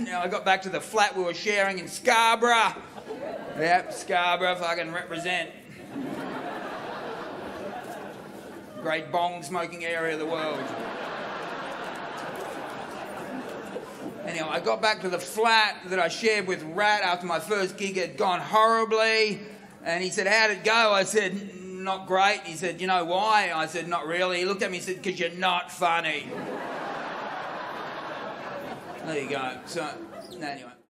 now I got back to the flat we were sharing in Scarborough. Yep, Scarborough, fucking represent. Great bong smoking area of the world. Anyway, I got back to the flat that I shared with Rat after my first gig had gone horribly. And he said, How'd it go? I said, Not great. He said, You know why? I said, Not really. He looked at me and said, Because you're not funny. There you go. So, anyway.